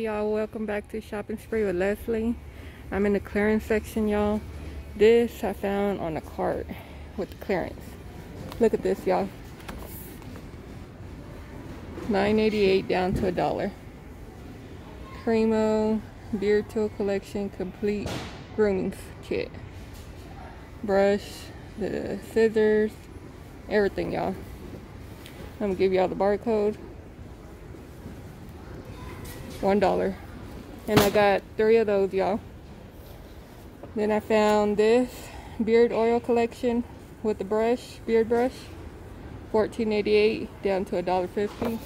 welcome back to Shopping Spree with Leslie. I'm in the clearance section, y'all. This I found on a cart with the clearance. Look at this, y'all. 9.88 down to a dollar. Cremo Beard Tool Collection Complete Grooming Kit. Brush, the scissors, everything, y'all. I'm gonna give y'all the barcode. One dollar. And I got three of those, y'all. Then I found this beard oil collection with the brush, beard brush. 14.88 down to a dollar fifty.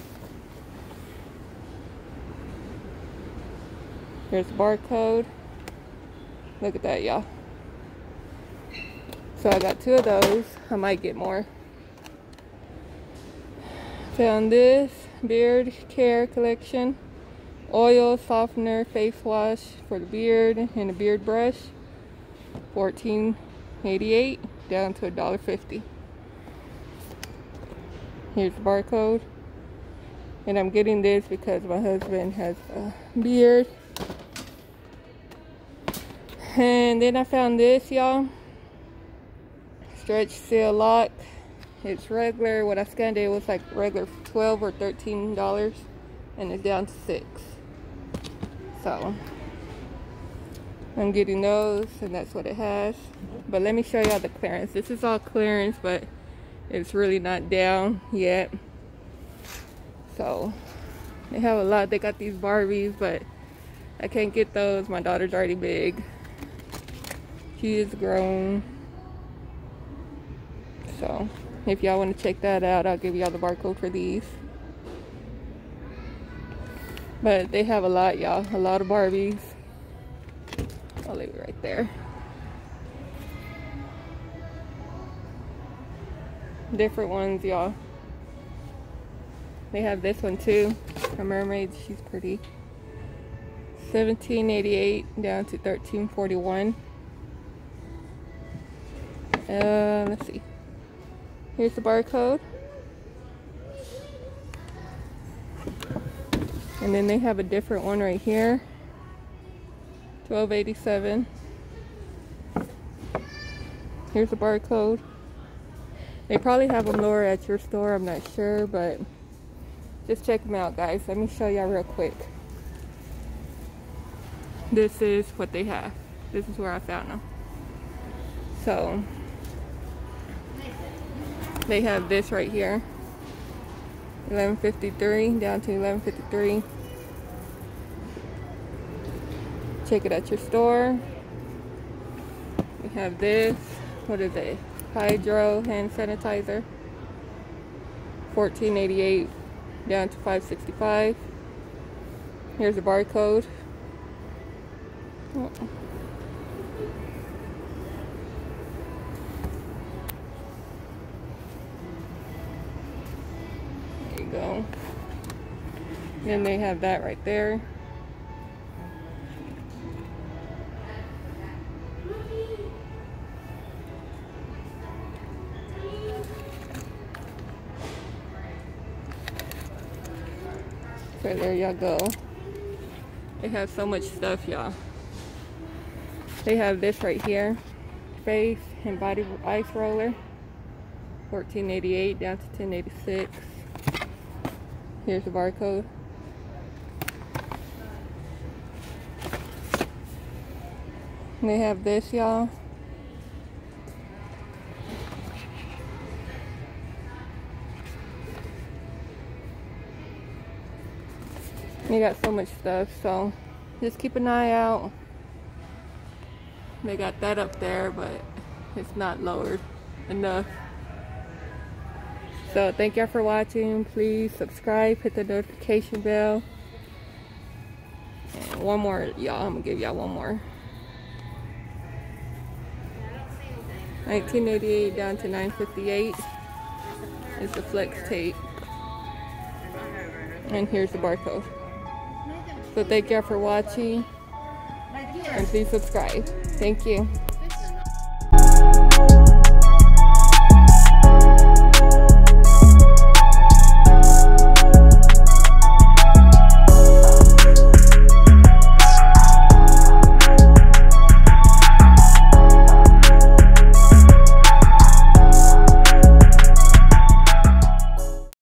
Here's the barcode. Look at that, y'all. So I got two of those. I might get more. Found this beard care collection oil softener face wash for the beard and a beard brush 14.88 down to $1.50 here's the barcode. And I'm getting this because my husband has a beard. And then I found this y'all. Stretch seal lock. It's regular. What I scanned it was like regular 12 or 13 dollars and it's down to six so I'm getting those and that's what it has. But let me show y'all the clearance. This is all clearance, but it's really not down yet. So they have a lot. They got these Barbies, but I can't get those. My daughter's already big. She is grown. So if y'all want to check that out, I'll give y'all the barcode for these. But they have a lot, y'all. A lot of Barbies. I'll leave it right there. Different ones, y'all. They have this one too. A mermaid. She's pretty. 1788 down to 1341. Uh, let's see. Here's the barcode. And then they have a different one right here. 1287. Here's the barcode. They probably have them lower at your store, I'm not sure, but just check them out, guys. Let me show y'all real quick. This is what they have. This is where I found them. So, they have this right here. 1153 down to 1153 check it at your store. We have this. What is it? Hydro hand sanitizer. 1488 down to 565 here's a barcode. There you go. Then they have that right there There y'all go. They have so much stuff, y'all. They have this right here. Face and body ice roller. 1488 down to 1086. Here's the barcode. They have this, y'all. They got so much stuff, so just keep an eye out. They got that up there, but it's not lowered enough. So thank y'all for watching. Please subscribe, hit the notification bell. And one more, y'all. I'm gonna give y'all one more. 1988 down to 958 is the flex tape. And here's the barcode. So thank y'all for watching. And please subscribe. Thank you.